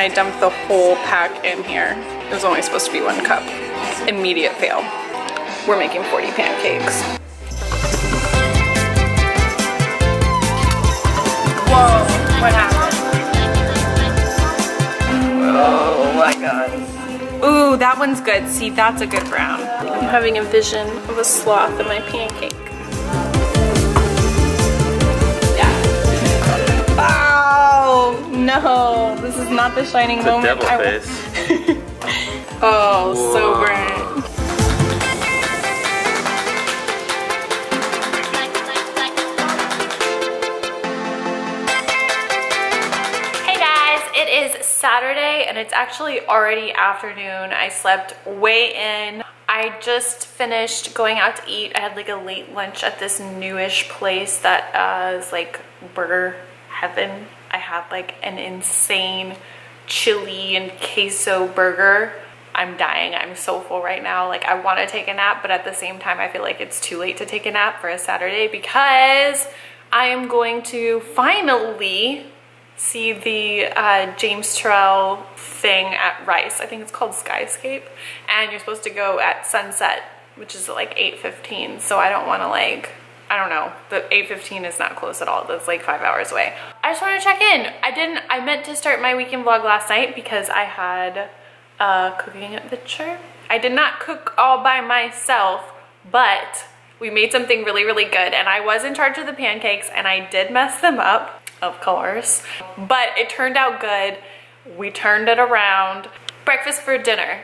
I dumped the whole pack in here. It was only supposed to be one cup. Immediate fail. We're making 40 pancakes. Whoa, what happened? Oh my god. Ooh, that one's good. See, that's a good brown. I'm having a vision of a sloth in my pancake. No, this is not the shining It's moment. a devil I face. oh, so Whoa. burnt. Hey guys, it is Saturday and it's actually already afternoon. I slept way in. I just finished going out to eat. I had like a late lunch at this newish place that uh, is like burger heaven. Had like an insane chili and queso burger. I'm dying. I'm so full right now. Like I want to take a nap, but at the same time I feel like it's too late to take a nap for a Saturday because I am going to finally see the uh, James Turrell thing at Rice. I think it's called Skyspace. And you're supposed to go at sunset, which is like 8.15. So I don't want to like, I don't know. The 8.15 is not close at all. That's like five hours away. I just want to check in. I didn't, I meant to start my weekend vlog last night because I had a cooking adventure. I did not cook all by myself, but we made something really, really good. And I was in charge of the pancakes and I did mess them up, of course, but it turned out good. We turned it around. Breakfast for dinner.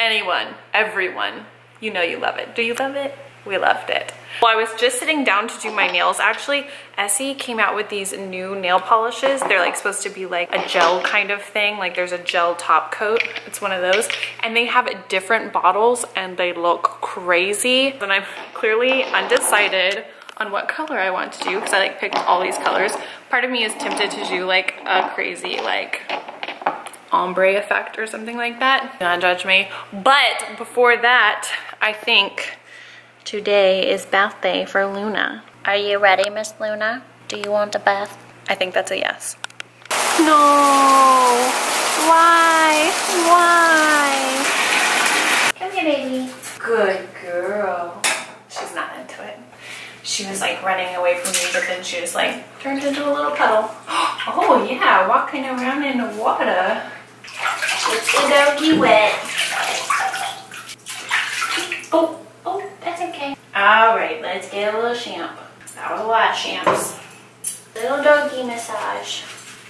Anyone, everyone, you know you love it. Do you love it? We loved it. Well, I was just sitting down to do my nails. Actually, Essie came out with these new nail polishes. They're like supposed to be like a gel kind of thing. Like there's a gel top coat. It's one of those. And they have different bottles and they look crazy. And I'm clearly undecided on what color I want to do because I like picked all these colors. Part of me is tempted to do like a crazy like ombre effect or something like that. Do not judge me. But before that, I think today is bath day for Luna. Are you ready, Miss Luna? Do you want a bath? I think that's a yes. No. Why? Why? Come here, baby. Good girl. She's not into it. She was like running away from me, but then she was like turned into a little puddle. Oh yeah, walking around in the water. It's the doggy wet. Oh, Oh, that's okay. all right, let's get a little champ. That was a lot of champs. Little doggy massage.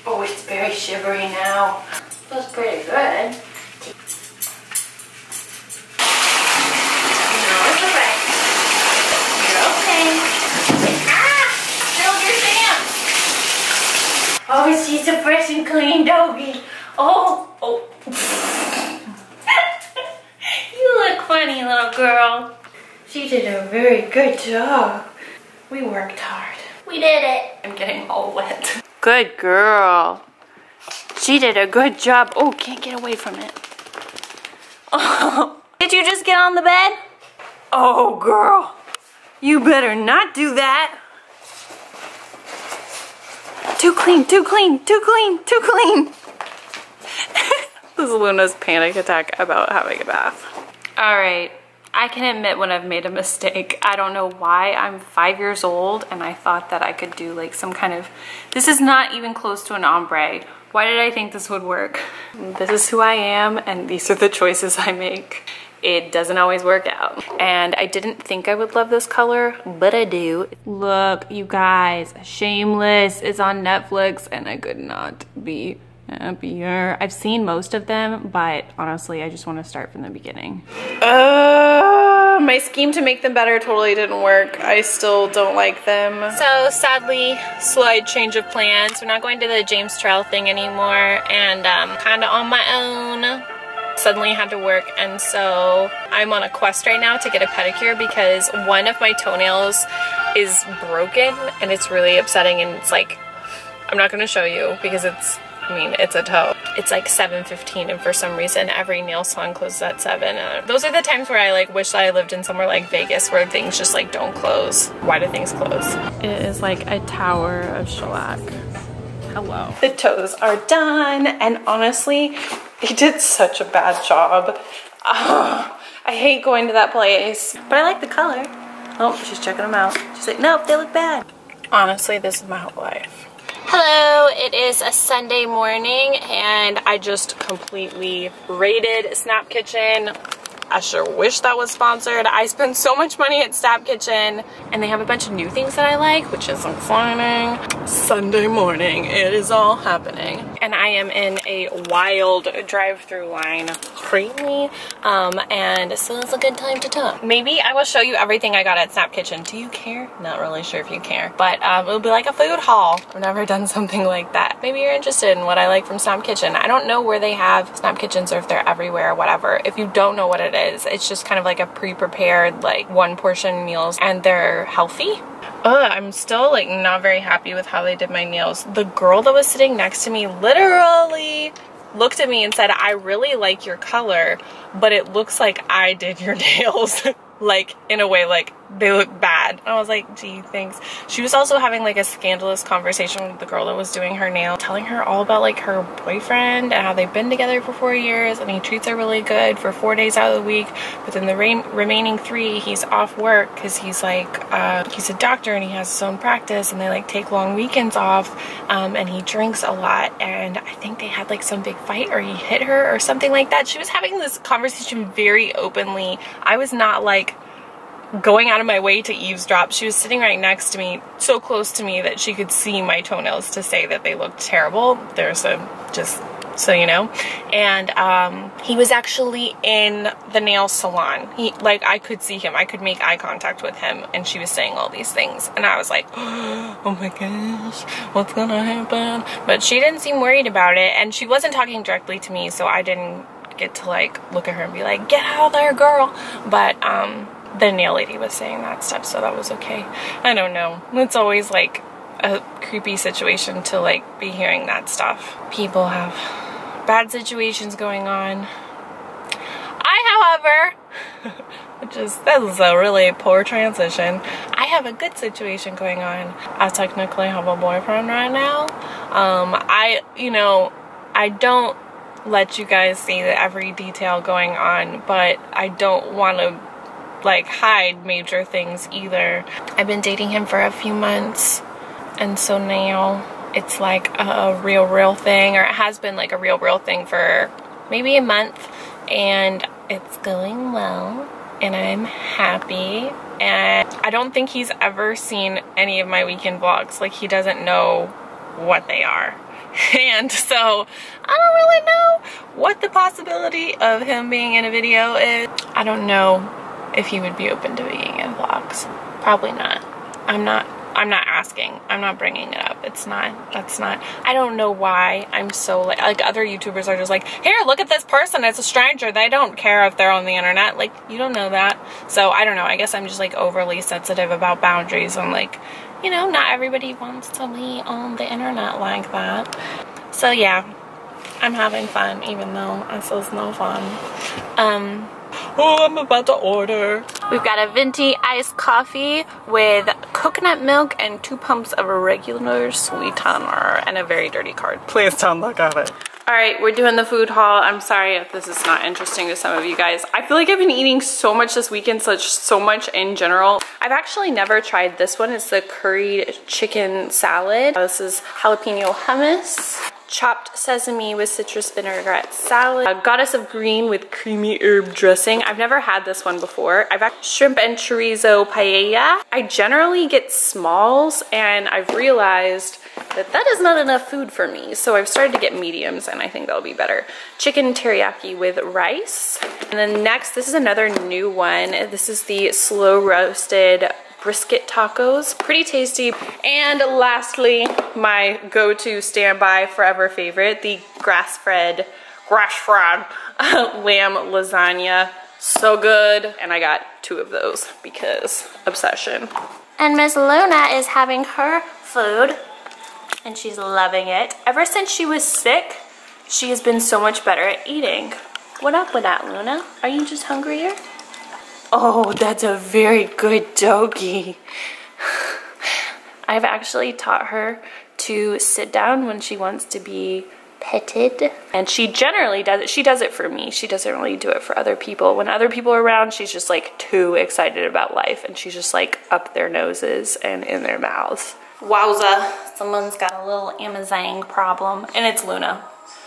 Oh, it's very shivery now. Feels pretty good. No, it's okay. Okay. Ah! Still your champ. Oh, she's a fresh and clean doggy. Oh, oh. you look funny, little girl. She did a very good job. We worked hard. We did it. I'm getting all wet. Good girl. She did a good job. Oh, can't get away from it. Oh, did you just get on the bed? Oh, girl. You better not do that. Too clean, too clean, too clean, too clean. this is Luna's panic attack about having a bath. All right, I can admit when I've made a mistake. I don't know why I'm five years old and I thought that I could do like some kind of, this is not even close to an ombre. Why did I think this would work? This is who I am and these are the choices I make. It doesn't always work out. And I didn't think I would love this color, but I do. Look, you guys, Shameless is on Netflix and I could not be happier. I've seen most of them, but honestly, I just want to start from the beginning. Uh, my scheme to make them better totally didn't work. I still don't like them. So sadly, slight change of plans. We're not going to the James Turrell thing anymore and um, kind of on my own suddenly had to work and so I'm on a quest right now to get a pedicure because one of my toenails is broken and it's really upsetting and it's like I'm not going to show you because it's I mean it's a toe. It's like 7:15 and for some reason every nail salon closes at 7. Uh, those are the times where I like wish that I lived in somewhere like Vegas where things just like don't close. Why do things close? It is like a tower of shellac. Hello. The toes are done, and honestly, they did such a bad job. Oh, I hate going to that place, but I like the color. Oh, she's checking them out. She's like, nope, they look bad. Honestly, this is my whole life. Hello, it is a Sunday morning and I just completely raided Snap Kitchen. I sure wish that was sponsored. I spend so much money at Snap Kitchen and they have a bunch of new things that I like, which is exciting. Sunday morning, it is all happening. And I am in a wild drive-through line, crazy. um, and so it's a good time to talk. Maybe I will show you everything I got at Snap Kitchen. Do you care? Not really sure if you care, but um, it'll be like a food haul. I've never done something like that. Maybe you're interested in what I like from Snap Kitchen. I don't know where they have Snap Kitchens or if they're everywhere or whatever. If you don't know what it is, it's just kind of like a pre-prepared like one portion meals and they're healthy. Ugh, I'm still like not very happy with how they did my nails. The girl that was sitting next to me literally looked at me and said, I really like your color, but it looks like I did your nails. like in a way like they look bad. I was like, gee, thanks. She was also having like a scandalous conversation with the girl that was doing her nail, telling her all about like her boyfriend and how they've been together for four years and he treats her really good for four days out of the week. But then the re remaining three, he's off work because he's like, uh, he's a doctor and he has his own practice and they like take long weekends off um, and he drinks a lot. And I think they had like some big fight or he hit her or something like that. She was having this conversation very openly. I was not like, going out of my way to eavesdrop. She was sitting right next to me, so close to me that she could see my toenails to say that they looked terrible. There's a just so you know. And um, he was actually in the nail salon. He like I could see him. I could make eye contact with him, and she was saying all these things, and I was like, oh my gosh, what's gonna happen? But she didn't seem worried about it, and she wasn't talking directly to me, so I didn't get to like look at her and be like, get out of there, girl. But um the nail lady was saying that stuff, so that was okay. I don't know. It's always like a creepy situation to like be hearing that stuff. People have bad situations going on. I, however, which is that is a really poor transition. I have a good situation going on. I technically have a boyfriend right now. Um, I, you know, I don't let you guys see every detail going on, but I don't want to like hide major things either. I've been dating him for a few months and so now it's like a real real thing or it has been like a real real thing for maybe a month and it's going well and I'm happy and I don't think he's ever seen any of my weekend vlogs like he doesn't know what they are and so I don't really know what the possibility of him being in a video is. I don't know if he would be open to being in vlogs. Probably not. I'm not I'm not asking. I'm not bringing it up. It's not, that's not, I don't know why I'm so like, like other YouTubers are just like, here, look at this person. It's a stranger. They don't care if they're on the internet. Like, you don't know that. So I don't know. I guess I'm just like overly sensitive about boundaries. I'm like, you know, not everybody wants to be on the internet like that. So yeah, I'm having fun even though this is no fun. Um, Oh, I'm about to order. We've got a venti iced coffee with coconut milk and two pumps of a regular sweetener and a very dirty card. Please don't look at it. All right, we're doing the food haul. I'm sorry if this is not interesting to some of you guys. I feel like I've been eating so much this weekend, such so much in general. I've actually never tried this one. It's the curried chicken salad. This is jalapeno hummus chopped sesame with citrus vinaigrette salad, a goddess of green with creamy herb dressing. I've never had this one before. I've had shrimp and chorizo paella. I generally get smalls and I've realized that that is not enough food for me. So I've started to get mediums and I think that'll be better. Chicken teriyaki with rice. And then next, this is another new one. This is the slow roasted brisket tacos. Pretty tasty. And lastly, my go-to standby forever favorite, the grass-fed, grass-fed lamb lasagna. So good. And I got two of those because obsession. And Miss Luna is having her food and she's loving it. Ever since she was sick, she has been so much better at eating. What up with that, Luna? Are you just hungrier? Oh, that's a very good doggy. I've actually taught her to sit down when she wants to be petted. And she generally does it. She does it for me. She doesn't really do it for other people. When other people are around, she's just like too excited about life and she's just like up their noses and in their mouths. Wowza, someone's got a little Amazon problem and it's Luna.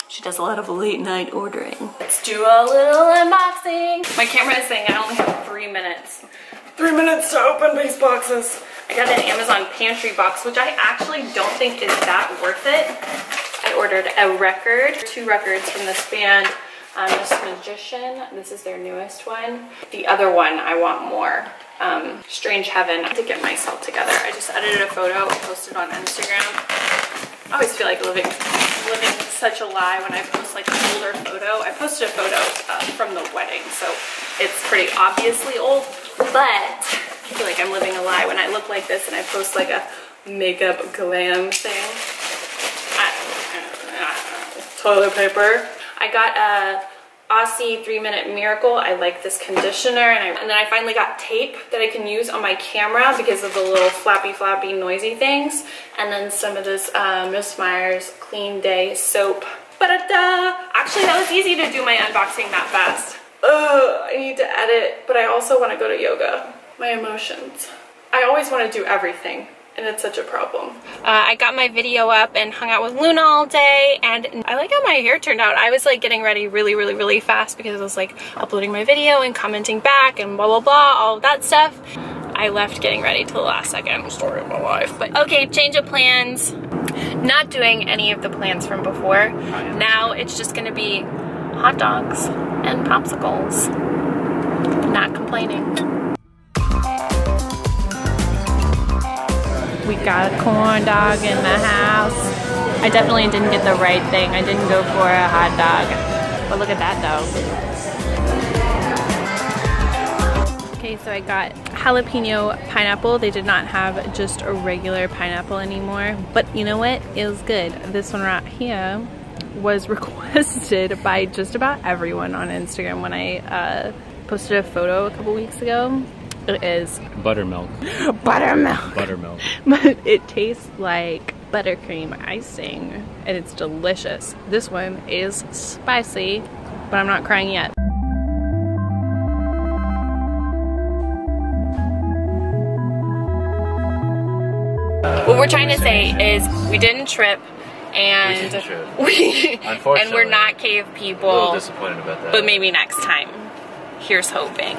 She does a lot of late night ordering. Let's do a little unboxing. My camera is saying I only have three minutes. Three minutes to open these boxes. I got an Amazon pantry box, which I actually don't think is that worth it. I ordered a record, two records from this band, um, Miss Magician. This is their newest one. The other one, I want more. Um, Strange Heaven. I have to get myself together. I just edited a photo, posted on Instagram. I always feel like living living such a lie when I post like an older photo. I posted a photo uh, from the wedding, so it's pretty obviously old, but I feel like I'm living a lie when I look like this and I post like a makeup glam thing. I, toilet paper. I got a Aussie three minute miracle. I like this conditioner and, I, and then I finally got tape that I can use on my camera because of the little flappy flappy noisy things. And then some of this uh, Miss Meyer's Clean Day soap. Ba-da-da! Actually, that was easy to do my unboxing that fast. Ugh, I need to edit, but I also want to go to yoga. My emotions. I always want to do everything and it's such a problem. Uh, I got my video up and hung out with Luna all day and I like how my hair turned out. I was like getting ready really, really, really fast because I was like uploading my video and commenting back and blah, blah, blah, all of that stuff. I left getting ready till the last second. Story of my life. But okay, change of plans. Not doing any of the plans from before. Now it's just gonna be hot dogs and popsicles. Not complaining. We got a corn dog in the house. I definitely didn't get the right thing. I didn't go for a hot dog. But look at that though. Okay, so I got jalapeno pineapple. They did not have just a regular pineapple anymore. But you know what? It was good. This one right here was requested by just about everyone on Instagram when I uh, posted a photo a couple weeks ago. It is buttermilk. buttermilk. Buttermilk. But it tastes like buttercream icing and it's delicious. This one is spicy, but I'm not crying yet. What we're trying to say is we didn't trip and We didn't trip. we and we're not cave A little people, disappointed about that. but maybe next time. Here's hoping.